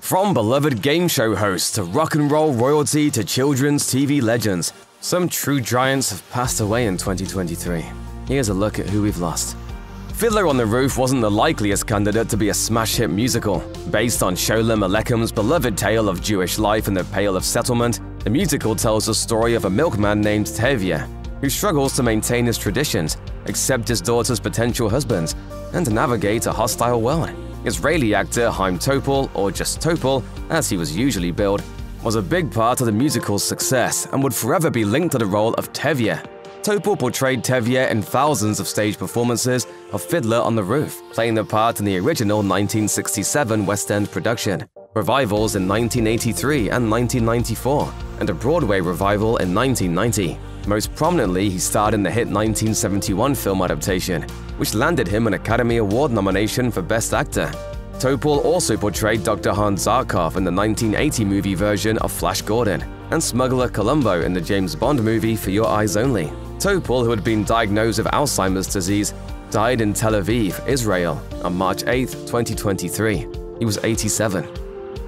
From beloved game show hosts to rock and roll royalty to children's TV legends, some true giants have passed away in 2023. Here's a look at who we've lost. Fiddler on the Roof wasn't the likeliest candidate to be a smash hit musical. Based on Sholem Aleichem's beloved tale of Jewish life in the Pale of Settlement, the musical tells the story of a milkman named Tevye, who struggles to maintain his traditions, accept his daughter's potential husbands, and navigate a hostile world. Israeli actor Chaim Topol, or just Topol, as he was usually billed, was a big part of the musical's success and would forever be linked to the role of Tevye, Topol portrayed Tevye in thousands of stage performances of Fiddler on the Roof, playing the part in the original 1967 West End production, revivals in 1983 and 1994, and a Broadway revival in 1990. Most prominently, he starred in the hit 1971 film adaptation, which landed him an Academy Award nomination for Best Actor. Topol also portrayed Dr. Hans Zarkov in the 1980 movie version of Flash Gordon, and Smuggler Columbo in the James Bond movie For Your Eyes Only. Topol, who had been diagnosed with Alzheimer's disease, died in Tel Aviv, Israel, on March 8, 2023. He was 87.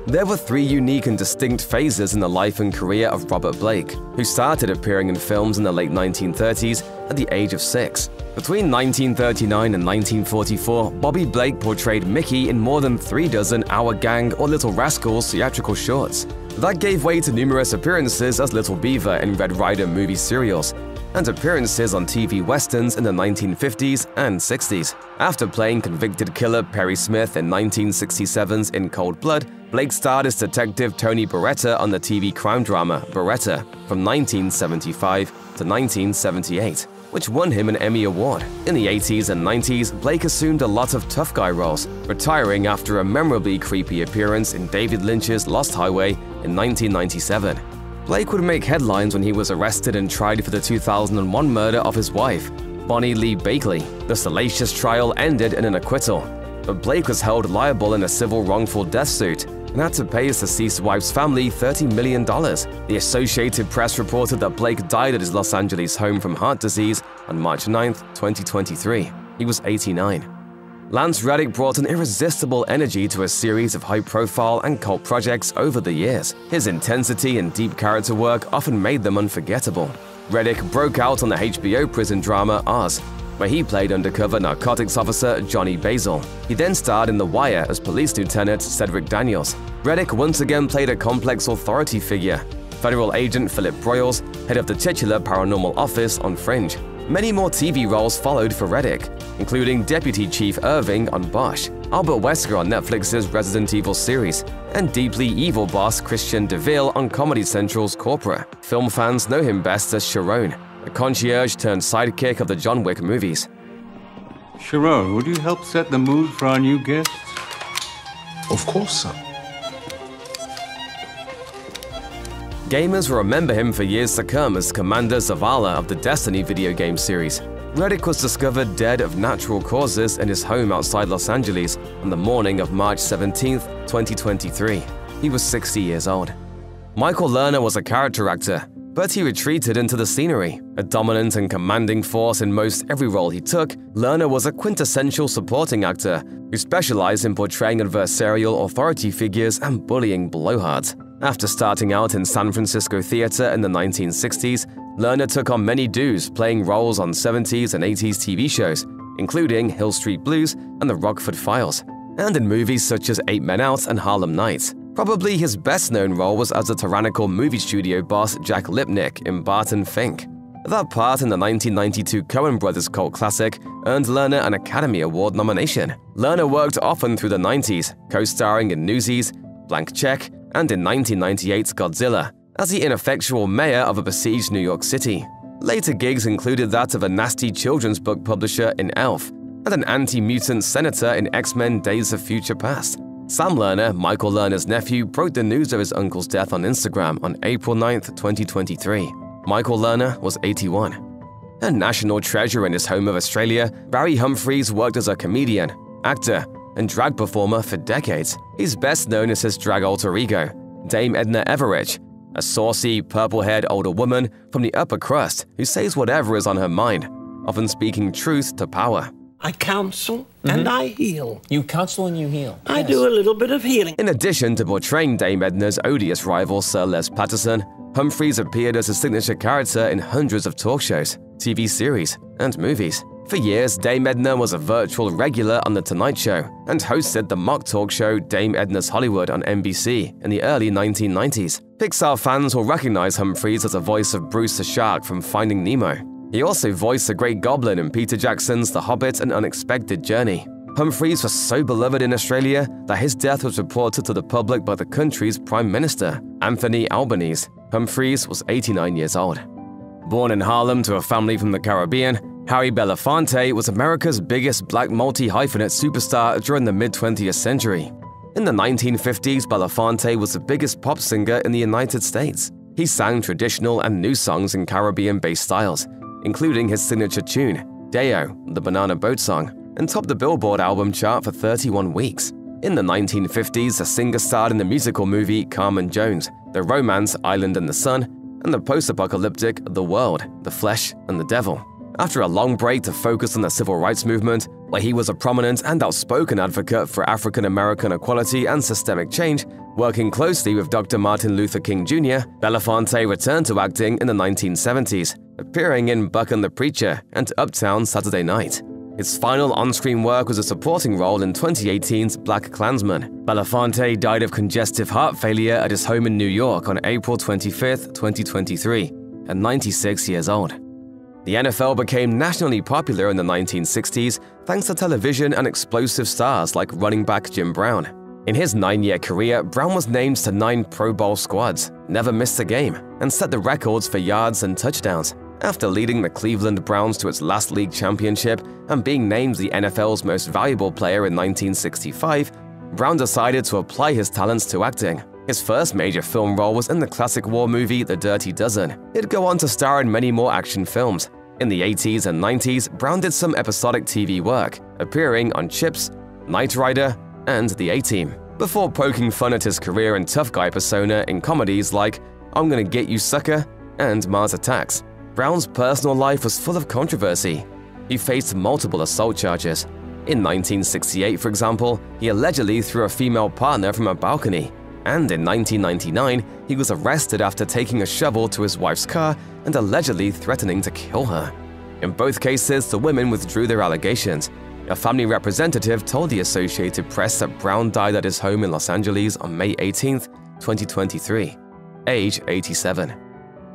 There were three unique and distinct phases in the life and career of Robert Blake, who started appearing in films in the late 1930s at the age of six. Between 1939 and 1944, Bobby Blake portrayed Mickey in more than three dozen Our Gang or Little Rascals theatrical shorts. That gave way to numerous appearances as Little Beaver in Red Ryder movie serials, and appearances on TV westerns in the 1950s and 60s. After playing convicted killer Perry Smith in 1967's In Cold Blood, Blake starred as Detective Tony Baretta on the TV crime drama Baretta from 1975 to 1978, which won him an Emmy Award. In the 80s and 90s, Blake assumed a lot of tough guy roles, retiring after a memorably creepy appearance in David Lynch's Lost Highway in 1997. Blake would make headlines when he was arrested and tried for the 2001 murder of his wife, Bonnie Lee Bakley. The salacious trial ended in an acquittal, but Blake was held liable in a civil wrongful death suit and had to pay his deceased wife's family $30 million. The Associated Press reported that Blake died at his Los Angeles home from heart disease on March 9, 2023. He was 89. Lance Reddick brought an irresistible energy to a series of high-profile and cult projects over the years. His intensity and deep character work often made them unforgettable. Reddick broke out on the HBO prison drama Oz, where he played undercover narcotics officer Johnny Basil. He then starred in The Wire as police lieutenant Cedric Daniels. Reddick once again played a complex authority figure, federal agent Philip Broyles, head of the titular paranormal office on Fringe. Many more TV roles followed for Reddick, including Deputy Chief Irving on Bosch, Albert Wesker on Netflix's Resident Evil series, and deeply evil boss Christian DeVille on Comedy Central's Corporate. Film fans know him best as Charon, the concierge turned sidekick of the John Wick movies. Charon, would you help set the mood for our new guests? Of course, sir. Gamers will remember him for years to come as Commander Zavala of the Destiny video game series. Reddick was discovered dead of natural causes in his home outside Los Angeles on the morning of March 17, 2023. He was 60 years old. Michael Lerner was a character actor, but he retreated into the scenery. A dominant and commanding force in most every role he took, Lerner was a quintessential supporting actor who specialized in portraying adversarial authority figures and bullying blowhards. After starting out in San Francisco theater in the 1960s, Lerner took on many dues playing roles on 70s and 80s TV shows, including Hill Street Blues and The Rockford Files, and in movies such as Eight Men Out and Harlem Nights. Probably his best-known role was as the tyrannical movie studio boss Jack Lipnick in Barton Fink. That part in the 1992 Coen Brothers cult classic earned Lerner an Academy Award nomination. Lerner worked often through the 90s, co-starring in Newsies, Blank Check, and in 1998's Godzilla, as the ineffectual mayor of a besieged New York City. Later gigs included that of a nasty children's book publisher in Elf, and an anti-mutant senator in X-Men Days of Future Past. Sam Lerner, Michael Lerner's nephew, broke the news of his uncle's death on Instagram on April 9, 2023. Michael Lerner was 81. A national treasure in his home of Australia, Barry Humphries worked as a comedian, actor, and drag performer for decades. He's best known as his drag alter ego, Dame Edna Everage, a saucy, purple-haired older woman from the upper crust who says whatever is on her mind, often speaking truth to power. I counsel mm-hmm. and I heal. You counsel and you heal. I Yes. do a little bit of healing. In addition to portraying Dame Edna's odious rival Sir Les Patterson, Humphries appeared as a signature character in hundreds of talk shows, TV series, and movies. For years, Dame Edna was a virtual regular on The Tonight Show and hosted the mock talk show Dame Edna's Hollywood on NBC in the early 1990s. Pixar fans will recognize Humphries as a voice of Bruce the Shark from Finding Nemo. He also voiced the Great Goblin in Peter Jackson's The Hobbit An Unexpected Journey. Humphries was so beloved in Australia that his death was reported to the public by the country's Prime Minister, Anthony Albanese. Humphries was 89 years old. Born in Harlem to a family from the Caribbean, Harry Belafonte was America's biggest black multi-hyphenate superstar during the mid-20th century. In the 1950s, Belafonte was the biggest pop singer in the United States. He sang traditional and new songs in Caribbean-based styles, including his signature tune, Day-O, the Banana Boat Song, and topped the Billboard album chart for 31 weeks. In the 1950s, the singer starred in the musical movie Carmen Jones, the romance Island in the Sun, and the post-apocalyptic The World, The Flesh, and the Devil. After a long break to focus on the civil rights movement, where he was a prominent and outspoken advocate for African American equality and systemic change, working closely with Dr. Martin Luther King Jr., Belafonte returned to acting in the 1970s, appearing in Buck and the Preacher and Uptown Saturday Night. His final on-screen work was a supporting role in 2018's BlacKkKlansman. Belafonte died of congestive heart failure at his home in New York on April 25, 2023, at 96 years old. The NFL became nationally popular in the 1960s thanks to television and explosive stars like running back Jim Brown. In his nine-year career, Brown was named to nine Pro Bowl squads, never missed a game, and set the records for yards and touchdowns. After leading the Cleveland Browns to its last league championship and being named the NFL's most valuable player in 1965, Brown decided to apply his talents to acting. His first major film role was in the classic war movie The Dirty Dozen. He'd go on to star in many more action films. In the 80s and 90s, Brown did some episodic TV work, appearing on Chips, Knight Rider, and The A-Team, before poking fun at his career and tough guy persona in comedies like I'm Gonna Get You Sucker and Mars Attacks. Brown's personal life was full of controversy. He faced multiple assault charges. In 1968, for example, he allegedly threw a female partner from a balcony. And in 1999, he was arrested after taking a shovel to his wife's car and allegedly threatening to kill her. In both cases, the women withdrew their allegations. A family representative told the Associated Press that Brown died at his home in Los Angeles on May 18, 2023, age 87.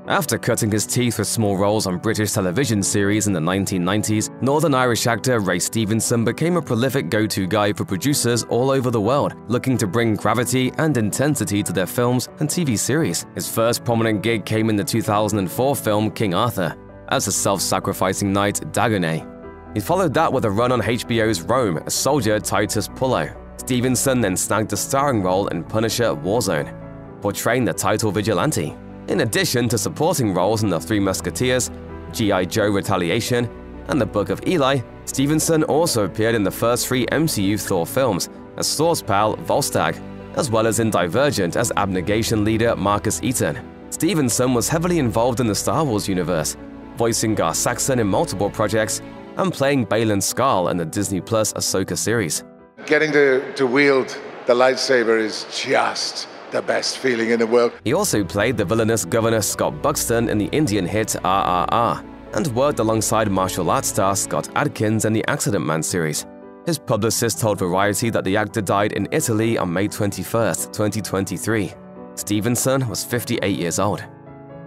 After cutting his teeth with small roles on British television series in the 1990s, Northern Irish actor Ray Stevenson became a prolific go-to guy for producers all over the world, looking to bring gravity and intensity to their films and TV series. His first prominent gig came in the 2004 film King Arthur, as a self-sacrificing knight Dagonet. He followed that with a run on HBO's Rome as soldier Titus Pullo. Stevenson then snagged a starring role in Punisher Warzone, portraying the title vigilante. In addition to supporting roles in The Three Musketeers, G.I. Joe Retaliation, and The Book of Eli, Stevenson also appeared in the first three MCU Thor films as Thor's pal Volstagg, as well as in Divergent as abnegation leader Marcus Eaton. Stevenson was heavily involved in the Star Wars universe, voicing Gar Saxon in multiple projects and playing Baylan Skoll in the Disney Plus Ahsoka series. Getting to, to wield the lightsaber is just the best feeling in the world. He also played the villainous Governor Scott Buxton in the Indian hit RRR, and worked alongside martial arts star Scott Adkins in the Accident Man series. His publicist told Variety that the actor died in Italy on May 21, 2023. Stevenson was 58 years old.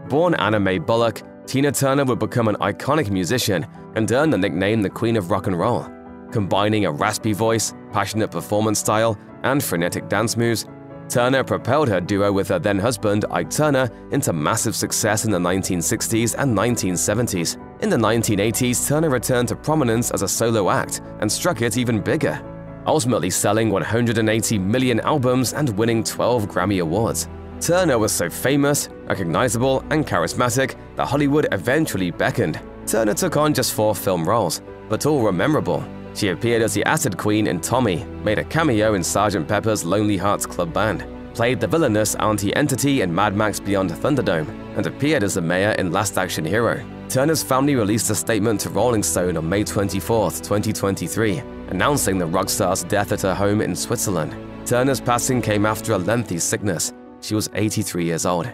Born Anna Mae Bullock, Tina Turner would become an iconic musician and earn the nickname the Queen of Rock and Roll. Combining a raspy voice, passionate performance style, and frenetic dance moves, Turner propelled her duo with her then husband, Ike Turner, into massive success in the 1960s and 1970s. In the 1980s, Turner returned to prominence as a solo act and struck it even bigger, ultimately selling 180 million albums and winning 12 Grammy Awards. Turner was so famous, recognizable, and charismatic that Hollywood eventually beckoned. Turner took on just four film roles, but all were memorable. She appeared as the Acid Queen in Tommy, made a cameo in Sgt. Pepper's Lonely Hearts Club Band, played the villainous Auntie Entity in Mad Max Beyond Thunderdome, and appeared as the mayor in Last Action Hero. Turner's family released a statement to Rolling Stone on May 24, 2023, announcing the rock star's death at her home in Switzerland. Turner's passing came after a lengthy sickness. She was 83 years old.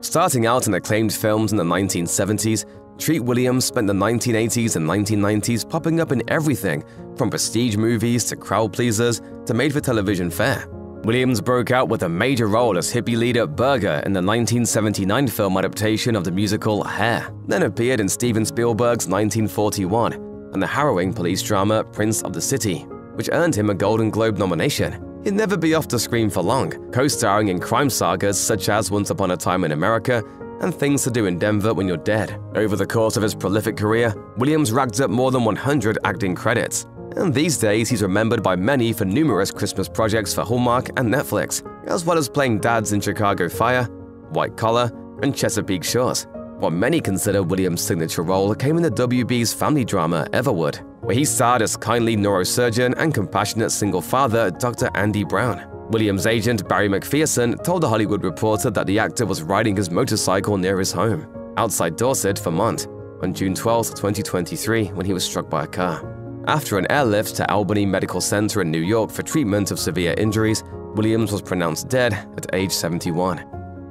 Starting out in acclaimed films in the 1970s, Treat Williams spent the 1980s and 1990s popping up in everything from prestige movies to crowd pleasers to made for television fare. Williams broke out with a major role as hippie leader Berger in the 1979 film adaptation of the musical Hair, then appeared in Steven Spielberg's 1941 and the harrowing police drama Prince of the City, which earned him a Golden Globe nomination. He'd never be off the screen for long, co-starring in crime sagas such as Once Upon a Time in America and Things to Do in Denver When You're Dead. Over the course of his prolific career, Williams racked up more than 100 acting credits, and these days he's remembered by many for numerous Christmas projects for Hallmark and Netflix, as well as playing dads in Chicago Fire, White Collar, and Chesapeake Shores. What many consider Williams' signature role came in the WB's family drama Everwood, where he starred as kindly neurosurgeon and compassionate single father Dr. Andy Brown. Williams' agent Barry McPherson told The Hollywood Reporter that the actor was riding his motorcycle near his home, outside Dorset, Vermont, on June 12, 2023, when he was struck by a car. After an airlift to Albany Medical Center in New York for treatment of severe injuries, Williams was pronounced dead at age 71.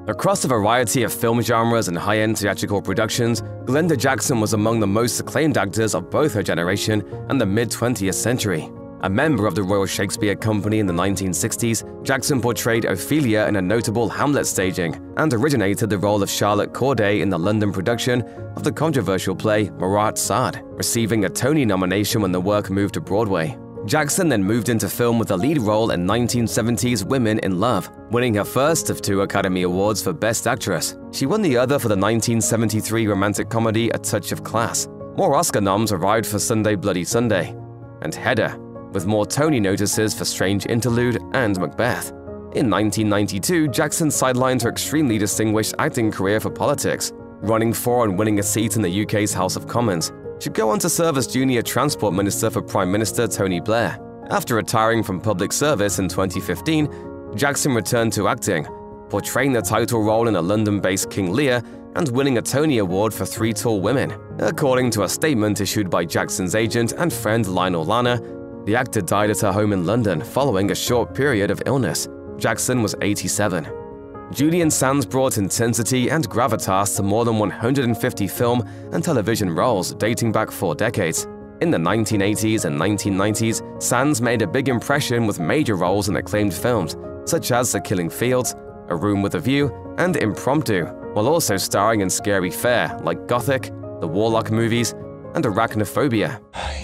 Across a variety of film genres and high-end theatrical productions, Glenda Jackson was among the most acclaimed actors of both her generation and the mid-20th century. A member of the Royal Shakespeare Company in the 1960s, Jackson portrayed Ophelia in a notable Hamlet staging and originated the role of Charlotte Corday in the London production of the controversial play Marat Sade, receiving a Tony nomination when the work moved to Broadway. Jackson then moved into film with a lead role in 1970's Women in Love, winning her first of two Academy Awards for Best Actress. She won the other for the 1973 romantic comedy A Touch of Class. More Oscar noms arrived for Sunday Bloody Sunday, and Hedda with more Tony notices for Strange Interlude and Macbeth. In 1992, Jackson sidelined her extremely distinguished acting career for politics, running for and winning a seat in the UK's House of Commons. She'd go on to serve as junior transport minister for Prime Minister Tony Blair. After retiring from public service in 2015, Jackson returned to acting, portraying the title role in a London-based King Lear and winning a Tony Award for Three Tall Women. According to a statement issued by Jackson's agent and friend Lionel Larner, the actor died at her home in London following a short period of illness. Jackson was 87. Julian Sands brought intensity and gravitas to more than 150 film and television roles dating back four decades. In the 1980s and 1990s, Sands made a big impression with major roles in acclaimed films, such as The Killing Fields, A Room with a View, and Impromptu, while also starring in scary fare like Gothic, the Warlock movies, and Arachnophobia.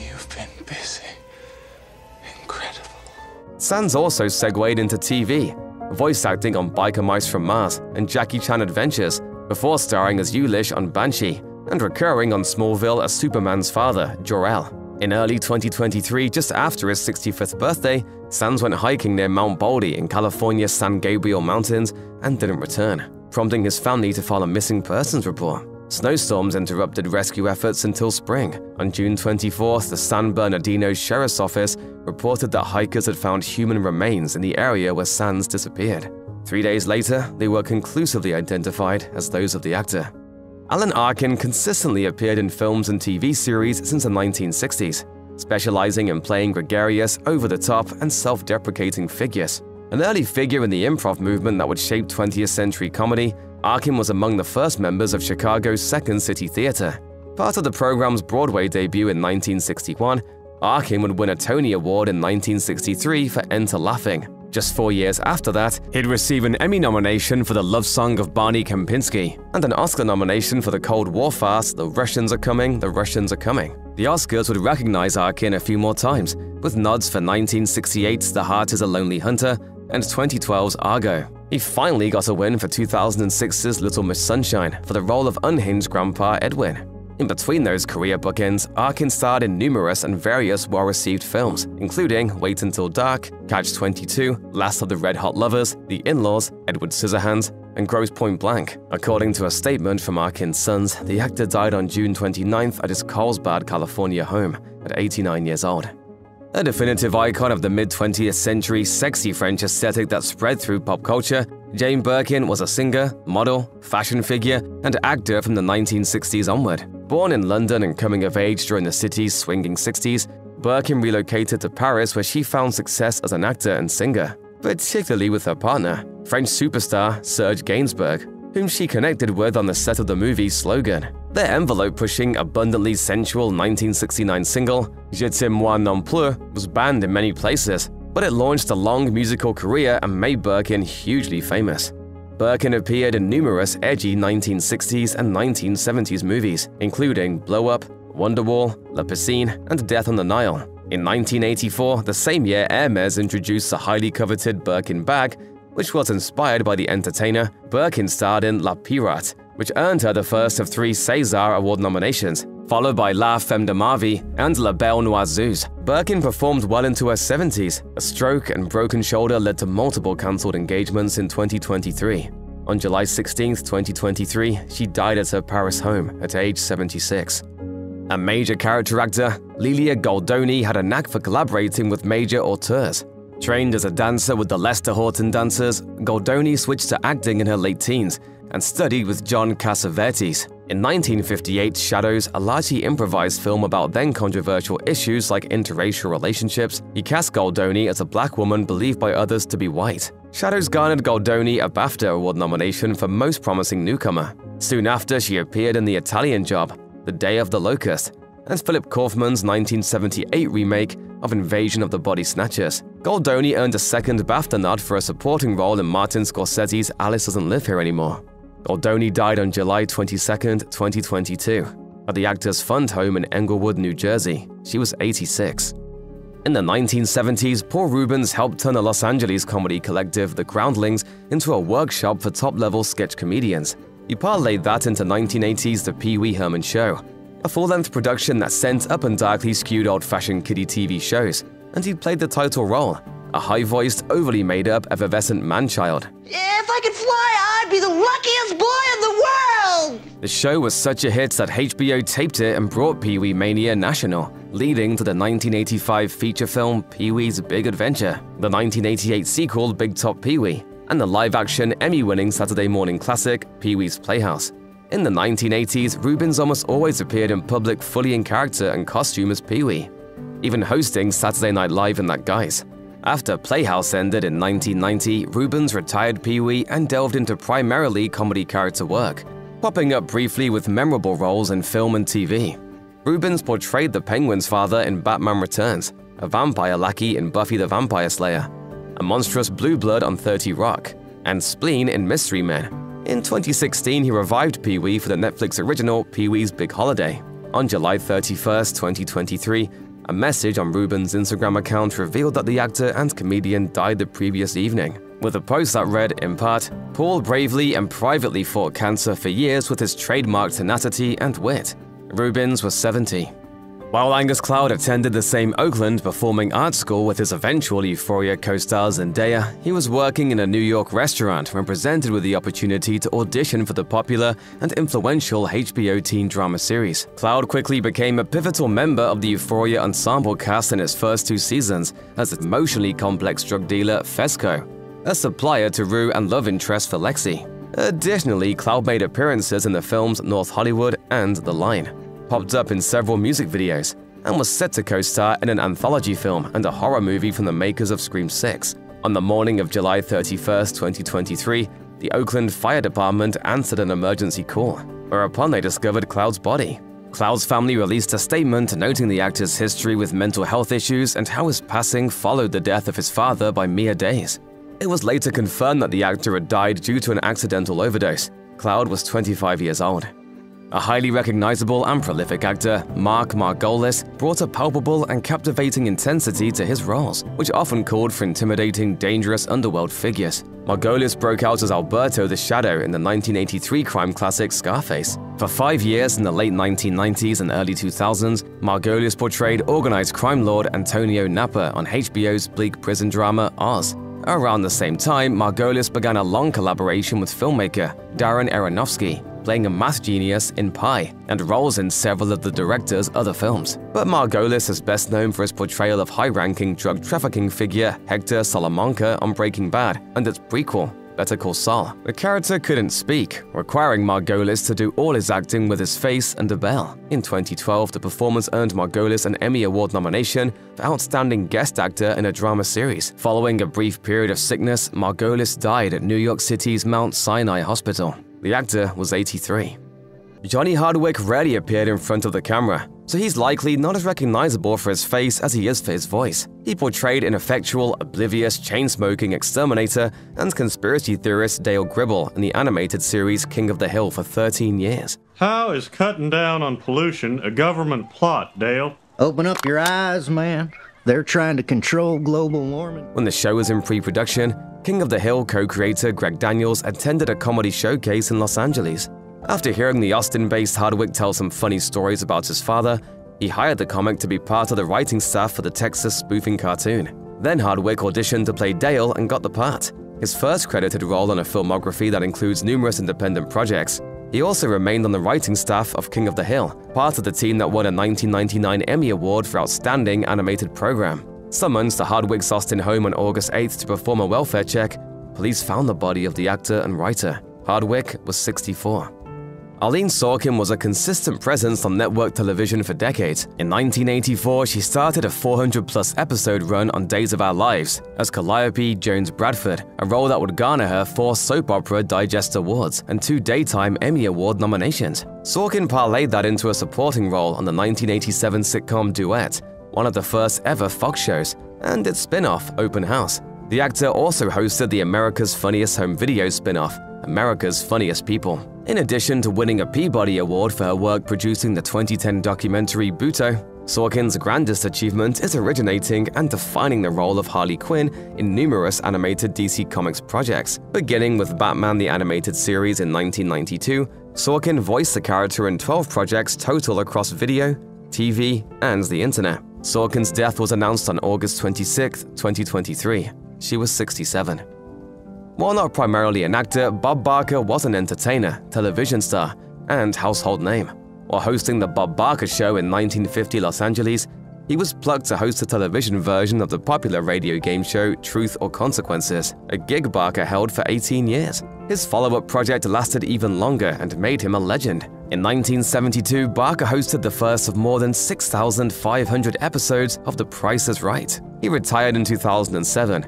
Sands also segued into TV, voice acting on Biker Mice from Mars and Jackie Chan Adventures, before starring as Yulish on Banshee and recurring on Smallville as Superman's father, Jor-El. In early 2023, just after his 65th birthday, Sands went hiking near Mount Baldy in California's San Gabriel Mountains and didn't return, prompting his family to file a missing persons report. Snowstorms interrupted rescue efforts until spring. On June 24th, the San Bernardino Sheriff's Office reported that hikers had found human remains in the area where Sands disappeared. Three days later, they were conclusively identified as those of the actor. Alan Arkin consistently appeared in films and TV series since the 1960s, specializing in playing gregarious, over-the-top, and self-deprecating figures. An early figure in the improv movement that would shape 20th century comedy, Arkin was among the first members of Chicago's Second City Theater. Part of the program's Broadway debut in 1961, Arkin would win a Tony Award in 1963 for Enter Laughing. Just four years after that, he'd receive an Emmy nomination for The Love Song of Barney Kempinski and an Oscar nomination for the Cold War farce The Russians Are Coming, The Russians Are Coming. The Oscars would recognize Arkin a few more times, with nods for 1968's The Heart is a Lonely Hunter and 2012's Argo. He finally got a win for 2006's Little Miss Sunshine for the role of unhinged grandpa Edwin. In between those career bookends, Arkin starred in numerous and various well-received films, including Wait Until Dark, Catch-22, Last of the Red Hot Lovers, The In-Laws, Edward Scissorhands, and Grosse Pointe Blank. According to a statement from Arkin's sons, the actor died on June 29th at his Carlsbad, California home at 89 years old. A definitive icon of the mid-20th century sexy French aesthetic that spread through pop culture, Jane Birkin was a singer, model, fashion figure, and actor from the 1960s onward. Born in London and coming of age during the city's swinging 60s, Birkin relocated to Paris where she found success as an actor and singer, particularly with her partner, French superstar Serge Gainsbourg, whom she connected with on the set of the movie Slogan. Their envelope-pushing, abundantly sensual 1969 single, Je t'aime moi non plus, was banned in many places, but it launched a long musical career and made Birkin hugely famous. Birkin appeared in numerous edgy 1960s and 1970s movies, including Blow Up, Wonderwall, La Piscine, and Death on the Nile. In 1984, the same year Hermes introduced the highly coveted Birkin bag, which was inspired by the entertainer, Birkin starred in La Pirate, which earned her the first of three César Award nominations, followed by La Femme de ma vie and La Belle Noiseuse. Birkin performed well into her 70s. A stroke and broken shoulder led to multiple cancelled engagements in 2023. On July 16, 2023, she died at her Paris home at age 76. A major character actor, Lelia Goldoni had a knack for collaborating with major auteurs. Trained as a dancer with the Lester Horton Dancers, Goldoni switched to acting in her late teens and studied with John Cassavetes. In 1958, Shadows, a largely improvised film about then controversial issues like interracial relationships, he cast Goldoni as a black woman believed by others to be white. Shadows garnered Goldoni a BAFTA Award nomination for Most Promising Newcomer. Soon after, she appeared in The Italian Job, The Day of the Locust, and Philip Kaufman's 1978 remake of Invasion of the Body Snatchers. Goldoni earned a second BAFTA nod for a supporting role in Martin Scorsese's Alice Doesn't Live Here Anymore. Goldoni died on July 22, 2022, at the Actors Fund home in Englewood, New Jersey. She was 86. In the 1970s, Paul Reubens helped turn the Los Angeles comedy collective The Groundlings into a workshop for top-level sketch comedians. He parlayed that into 1980's The Pee Wee Herman Show, a full-length production that sent up and darkly skewed old-fashioned kiddie TV shows, and he played the title role, a high-voiced, overly made-up, effervescent man-child. If I could fly, I'd be the luckiest boy in the world! The show was such a hit that HBO taped it and brought Pee Wee Mania national, leading to the 1985 feature film Pee Wee's Big Adventure, the 1988 sequel Big Top Pee Wee, and the live-action Emmy-winning Saturday morning classic Pee Wee's Playhouse. In the 1980s, Reubens almost always appeared in public fully in character and costume as Pee Wee, even hosting Saturday Night Live in that guise. After Playhouse ended in 1990, Reubens retired Pee Wee and delved into primarily comedy character work, popping up briefly with memorable roles in film and TV. Reubens portrayed the Penguin's father in Batman Returns, a vampire lackey in Buffy the Vampire Slayer, a monstrous blue blood on 30 Rock, and Spleen in Mystery Men. In 2016, he revived Pee Wee for the Netflix original Pee Wee's Big Holiday. On July 31, 2023, a message on Reubens' Instagram account revealed that the actor and comedian died the previous evening, with a post that read, in part, Paul bravely and privately fought cancer for years with his trademark tenacity and wit. Reubens was 70. While Angus Cloud attended the same Oakland Performing Arts School with his eventual Euphoria co-star Zendaya, he was working in a New York restaurant when presented with the opportunity to audition for the popular and influential HBO teen drama series. Cloud quickly became a pivotal member of the Euphoria ensemble cast in its first two seasons as an emotionally complex drug dealer Fezco, a supplier to Rue and love interest for Lexi. Additionally, Cloud made appearances in the films North Hollywood and The Line popped up in several music videos, and was set to co-star in an anthology film and a horror movie from the makers of Scream 6. On the morning of July 31, 2023, the Oakland Fire Department answered an emergency call, whereupon they discovered Cloud's body. Cloud's family released a statement noting the actor's history with mental health issues and how his passing followed the death of his father by mere days. It was later confirmed that the actor had died due to an accidental overdose. Cloud was 25 years old. A highly recognizable and prolific actor, Mark Margolis brought a palpable and captivating intensity to his roles, which often called for intimidating, dangerous underworld figures. Margolis broke out as Alberto the Shadow in the 1983 crime classic Scarface. For five years in the late 1990s and early 2000s, Margolis portrayed organized crime lord Antonio Nappa on HBO's bleak prison drama Oz. Around the same time, Margolis began a long collaboration with filmmaker Darren Aronofsky, playing a math genius in Pi, and roles in several of the director's other films. But Margolis is best known for his portrayal of high-ranking drug trafficking figure Hector Salamanca on Breaking Bad and its prequel, Better Call Saul. The character couldn't speak, requiring Margolis to do all his acting with his face and a bell. In 2012, the performance earned Margolis an Emmy Award nomination for Outstanding Guest Actor in a Drama Series. Following a brief period of sickness, Margolis died at New York City's Mount Sinai Hospital. The actor was 83. Johnny Hardwick rarely appeared in front of the camera, so he's likely not as recognizable for his face as he is for his voice. He portrayed ineffectual, oblivious, chain-smoking exterminator and conspiracy theorist Dale Gribble in the animated series King of the Hill for 13 years. How is cutting down on pollution a government plot, Dale? Open up your eyes, man. They're trying to control global warming. When the show was in pre-production, King of the Hill co-creator Greg Daniels attended a comedy showcase in Los Angeles. After hearing the Austin-based Hardwick tell some funny stories about his father, he hired the comic to be part of the writing staff for the Texas spoofing cartoon. Then Hardwick auditioned to play Dale and got the part. His first credited role on a filmography that includes numerous independent projects. He also remained on the writing staff of King of the Hill, part of the team that won a 1999 Emmy Award for Outstanding Animated Program. Summoned to Hardwick's Austin home on August 8 to perform a welfare check, police found the body of the actor and writer. Hardwick was 64. Arleen Sorkin was a consistent presence on network television for decades. In 1984, she started a 400-plus episode run on Days of Our Lives as Calliope Jones Bradford, a role that would garner her four Soap Opera Digest Awards and two Daytime Emmy Award nominations. Sorkin parlayed that into a supporting role on the 1987 sitcom Duet, one of the first ever Fox shows, and its spin-off, Open House. The actor also hosted the America's Funniest Home Video spin-off, America's Funniest People. In addition to winning a Peabody Award for her work producing the 2010 documentary Butoh, Sorkin's grandest achievement is originating and defining the role of Harley Quinn in numerous animated DC Comics projects. Beginning with Batman the Animated Series in 1992, Sorkin voiced the character in 12 projects total across video, TV, and the internet. Sorkin's death was announced on August 26, 2023. She was 67. While not primarily an actor, Bob Barker was an entertainer, television star, and household name. While hosting The Bob Barker Show in 1950 Los Angeles, he was plucked to host a television version of the popular radio game show Truth or Consequences, a gig Barker held for 18 years. His follow-up project lasted even longer and made him a legend. In 1972, Barker hosted the first of more than 6,500 episodes of The Price is Right. He retired in 2007,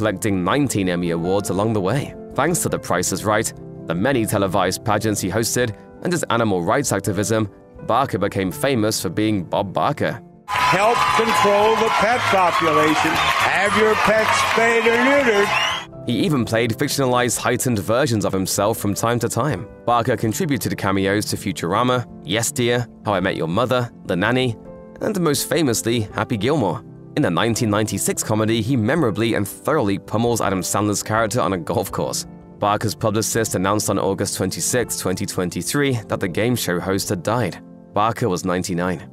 collecting 19 Emmy Awards along the way. Thanks to The Price is Right, the many televised pageants he hosted, and his animal rights activism, Barker became famous for being Bob Barker. Help control the pet population. Have your pets spayed or neutered. He even played fictionalized heightened versions of himself from time to time. Barker contributed cameos to Futurama, Yes Dear, How I Met Your Mother, The Nanny, and most famously, Happy Gilmore. In the 1996 comedy, he memorably and thoroughly pummels Adam Sandler's character on a golf course. Barker's publicist announced on August 26, 2023, that the game show host had died. Barker was 99.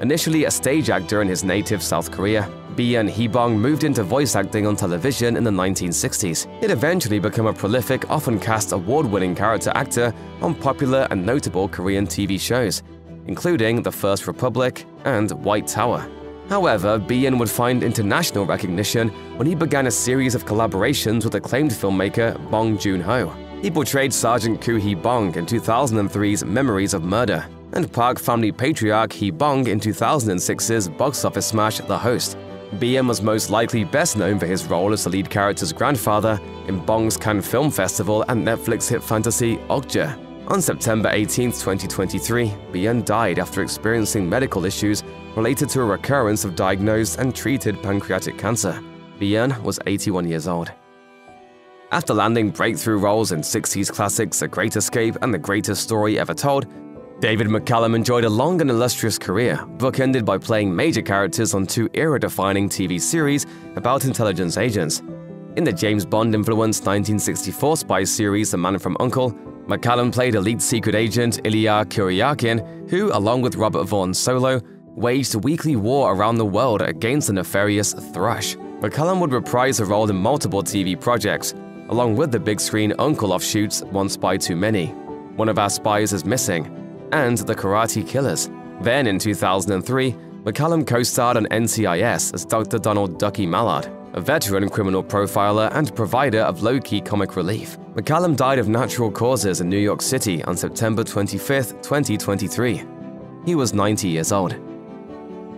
Initially a stage actor in his native South Korea, Byun Hee-bong moved into voice acting on television in the 1960s. He'd eventually become a prolific, often cast award-winning character actor on popular and notable Korean TV shows, including The First Republic and White Tower. However, Byun would find international recognition when he began a series of collaborations with acclaimed filmmaker Bong Joon-ho. He portrayed Sergeant Koo Hee-bong in 2003's Memories of Murder, and Park family patriarch Hee-bong in 2006's box office smash The Host. Byun was most likely best known for his role as the lead character's grandfather in Bong's Cannes Film Festival and Netflix hit fantasy Okja. On September 18, 2023, Byun died after experiencing medical issues related to a recurrence of diagnosed and treated pancreatic cancer. Byun was 81 years old. After landing breakthrough roles in 60s classics The Great Escape and The Greatest Story Ever Told, David McCallum enjoyed a long and illustrious career, bookended by playing major characters on two era-defining TV series about intelligence agents. In the James Bond-influenced 1964 spy series The Man from U.N.C.L.E., McCallum played elite secret agent Ilya Kuryakin, who, along with Robert Vaughn Solo, waged a weekly war around the world against the nefarious Thrush. McCallum would reprise her role in multiple TV projects, along with the big screen Uncle offshoots One Spy Too Many, One of Our Spies is Missing, and The Karate Killers. Then in 2003, McCallum co-starred on NCIS as Dr. Donald Ducky Mallard. a veteran criminal profiler and provider of low-key comic relief. McCallum died of natural causes in New York City on September 25, 2023. He was 90 years old.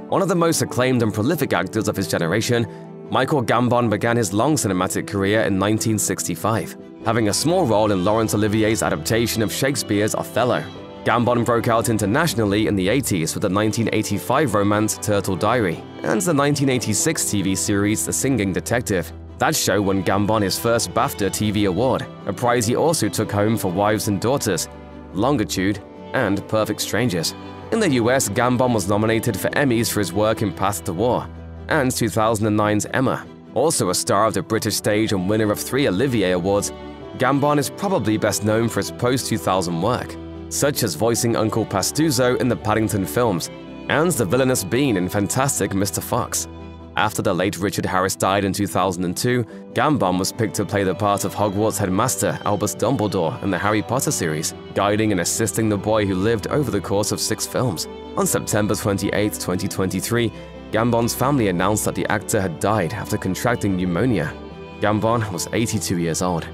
One of the most acclaimed and prolific actors of his generation, Michael Gambon began his long cinematic career in 1965, having a small role in Laurence Olivier's adaptation of Shakespeare's Othello. Gambon broke out internationally in the 80s with the 1985 romance Turtle Diary and the 1986 TV series The Singing Detective. That show won Gambon his first BAFTA TV award, a prize he also took home for Wives and Daughters, Longitude, and Perfect Strangers. In the US, Gambon was nominated for Emmys for his work in Path to War and 2009's Emma. Also a star of the British stage and winner of three Olivier Awards, Gambon is probably best known for his post-2000 work such as voicing Uncle Pastuzo in the Paddington films and the villainous Bean in Fantastic Mr. Fox. After the late Richard Harris died in 2002, Gambon was picked to play the part of Hogwarts headmaster Albus Dumbledore in the Harry Potter series, guiding and assisting the boy who lived over the course of six films. On September 28, 2023, Gambon's family announced that the actor had died after contracting pneumonia. Gambon was 82 years old.